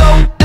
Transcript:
so